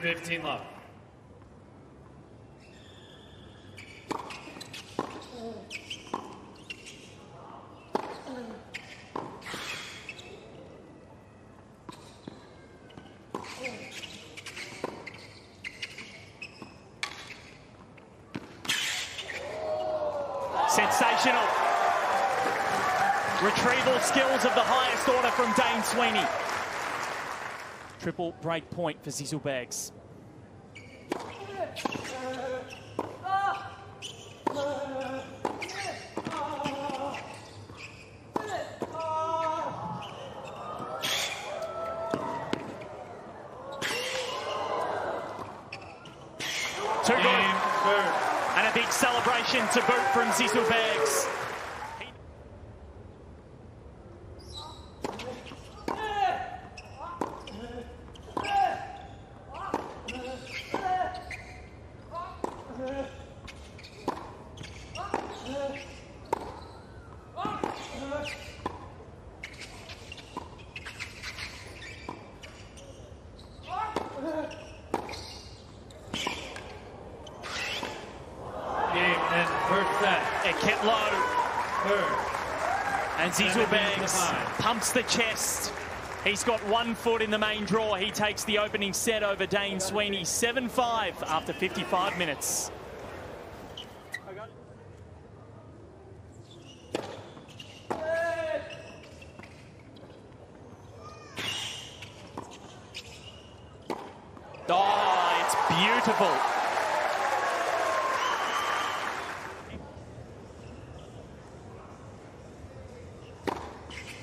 Fifteen love. Sensational. Retrieval skills of the highest order from Dane Sweeny. Triple break point for. Too good. And a big celebration to boot from Zizou Bergs. Game and first set. It kept low. Third. And Seven games to Zizou Bergs five. pumps the chest. He's got one foot in the main draw. He takes the opening set over Dane Sweeny. 7-5 after 55 minutes. Oh, it's beautiful. Game third. A mightily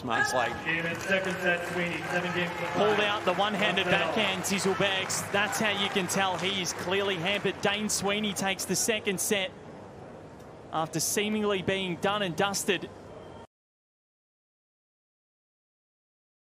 to five. Pulled out the one-handed One set backhand, Zizou Bergs. That's how you can tell he is clearly hampered. Dane Sweeny takes the second set after seemingly being done and dusted